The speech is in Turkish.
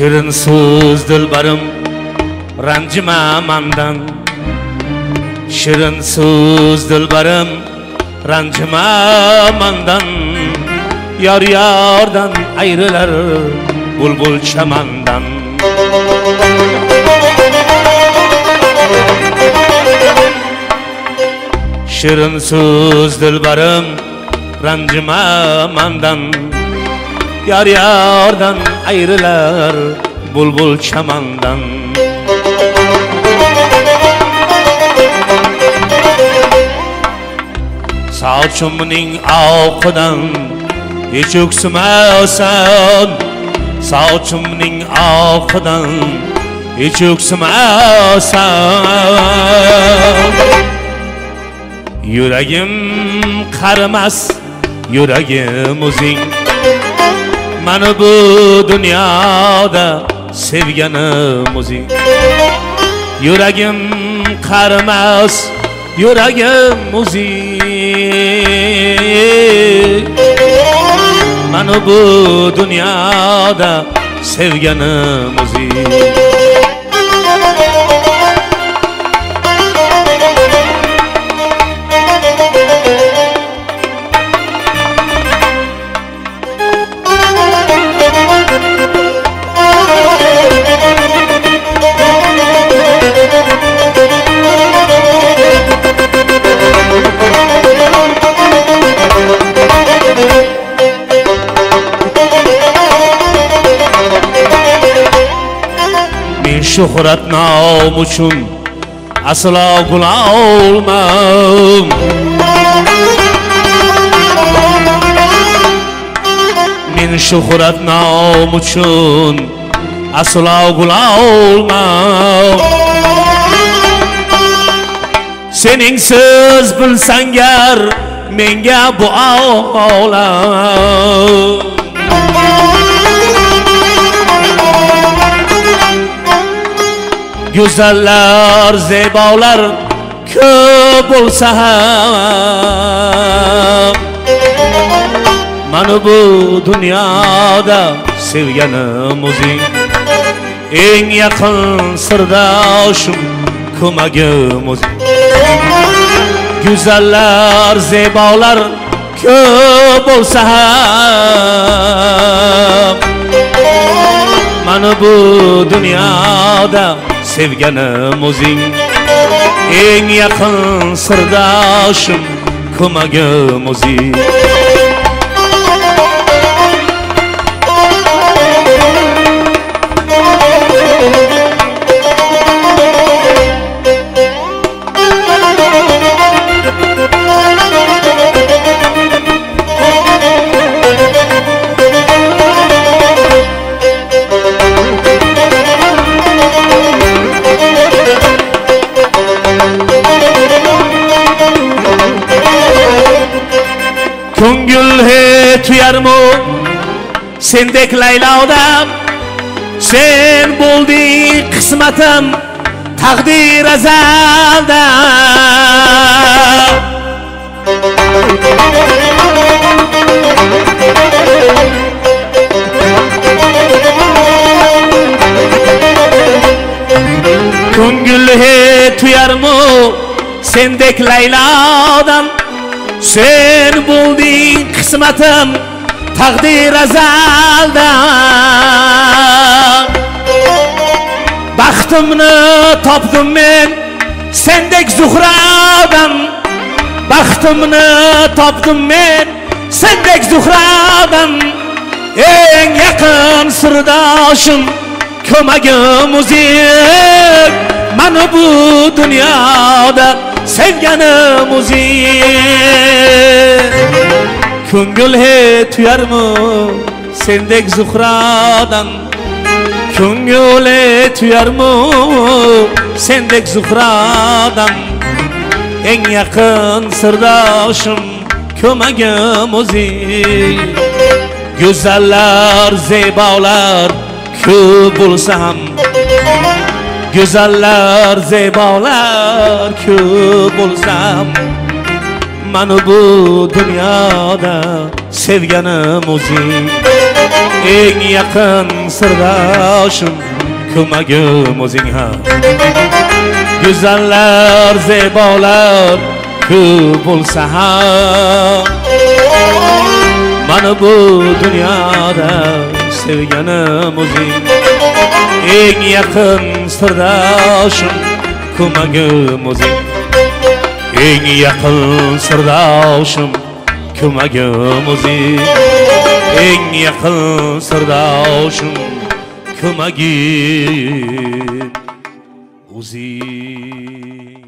shirin so'z dilbarim ranjima mandan shirin so'z dilbarim ranjima mandan yor yordan ayrilar bulbul chamandan shirin so'z dilbarim ranjima mandan yor yordan ayrilar bulbul chamandan sochimning oqidan hech o'ksimasan sochimning oqidan hech o'ksimasan yuragim qarimas yuragim o'zing mana bu dunyoda sevganim o'zing yuragim qarimas yuragim o'zing mana bu dunyoda sevganim o'zing shuhrat nom uchun aslo gulolmam men shuhrat nom uchun aslo gulolmam sening siz bilsangar menga bu olam. Go'zallar zebolar ko'p bo'lsa ham mana bu dunyoda sevganim o'zing eng yaqin sirdoshim ko'magim o'zing go'zallar zebolar ko'p bo'lsa ham mana bu dunyoda sevganim o'zing eng yaqin sirdoshim ko'magim o'zing tuyarmu sendek laylodan sen bo'lding qismatim taqdir azalda ko'ngil he tuyarmu sendek laylodan sen bo'lding qismatim taqdir azalda baxtimni topdim men sendek zuhradan. Baxtimni topdim men sendek zuhradan. Eng yaqin sirdoshim ko'magim o'zing mana bu dunyoda sevganim o'zing ko'ngil he tuyarmi sendek zuhradan. Ko'ngil he tuyarmi sendek zuhradan. Eng yaqin sirdoshim ko'magim o'zing go'zallar zebolar ko'p bo'lsa ham. Go'zallar zebolar ko'p bo'lsam mana bu dunyoda sevganim o'zing eng yaqin sirdoshim ko'magim o'zing ham go'zallar zebolar ko'p bo'lsa ham bu dunyoda sevganim o'zing eng yaqin sirdoshim ko'magim o'zing eng yaqin sirdoshim ko'magim o'zing eng yaqin sirdoshim ko'magim o'zing